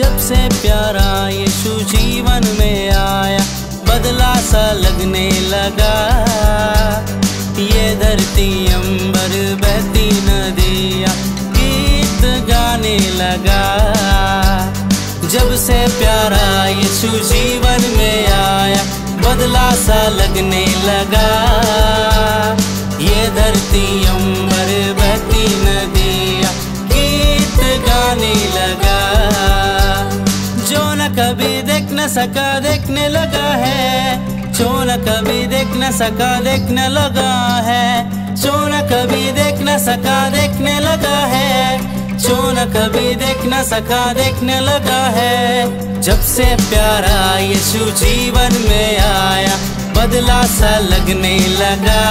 जब से प्यारा यीशु जीवन में आया, बदला सा लगने लगा। ये धरती अंबर बहती नदिया गीत गाने लगा। जब से प्यारा यीशु जीवन में आया, बदला सा लगने लगा। ये धरती कभी देख न सका, देखने लगा है। जो न कभी देख न सका, देखने लगा है। जो न कभी देख न सका, देखने लगा है। जो न कभी देख न सका, देखने लगा है। जब से प्यारा यीशु जीवन में आया, बदला सा लगने लगा।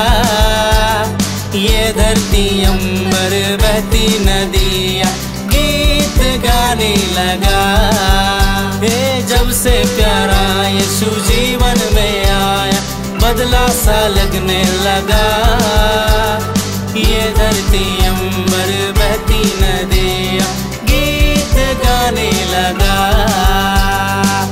ये धरती अंबर बहती नदिया, गीत गाने लगा। हे जब से प्यारा यीशु जीवन में आया, बदला सा लगने लगा। ये धरती अंबर बहती नदिया, गीत गाने लगा।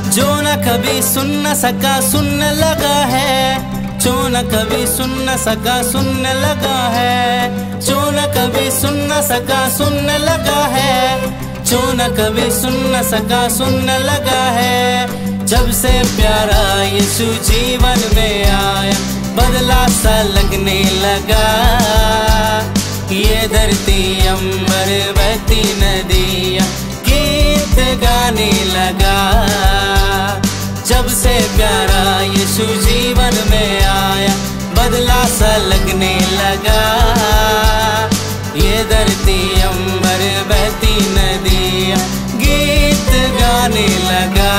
जो न कभी सुन न सका सुनने लगा है। जो न कभी सुन न सका सुनने लगा है। जो न कभी सुन न सका सुनने लगा है। जो न कभी सुन न सका सुनने लगा है। जब से प्यारा यीशु जीवन में आया, बदला सा लगने लगा। ये धरती अंबर बहती नदिया, गीत गाने लगा। जब से प्यारा यीशु जीवन में आया, बदला सा लगने लगा। ये गाने लगा।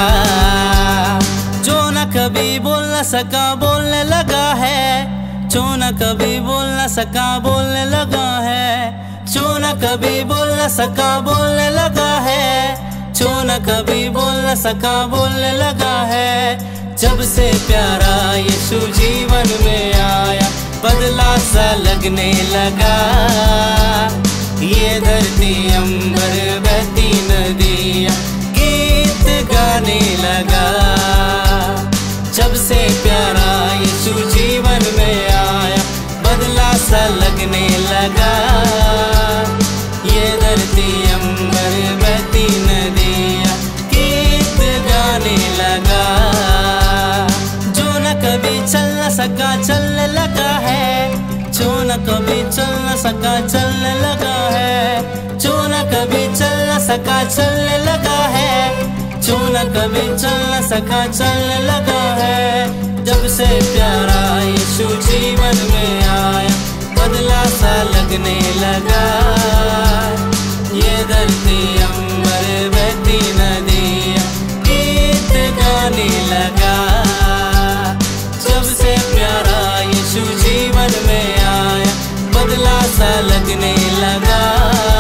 जो न कभी बोल न सका बोलने लगा है। जो न कभी बोल न सका बोलने लगा है। जो न कभी बोल न सका बोलने लगा है। जो न कभी बोल न सका बोलने लगा है। जब से प्यारा यीशु जीवन में आया, बदला सा लगने लगा। ये धरती अंबर बहती नदिया गाने लगा। जब से प्यारा यीशु जीवन में आया, बदला सा लगने लगा। ये धरती अंबर बहती नदिया गीत गाने लगा। जो न कभी चल न सका चलने लगा है। जो न कभी चल न सका चलने लगा है। जो न कभी चल न सका चलने लगा न कभी चल सका चल लगा है। जब से प्यारा यीशु जीवन में आया, बदला सा लगने लगा। ये धरती अंबर बहती नदिया गीत गाने लगा। जब से प्यारा यीशु जीवन में आया, बदला सा लगने लगा।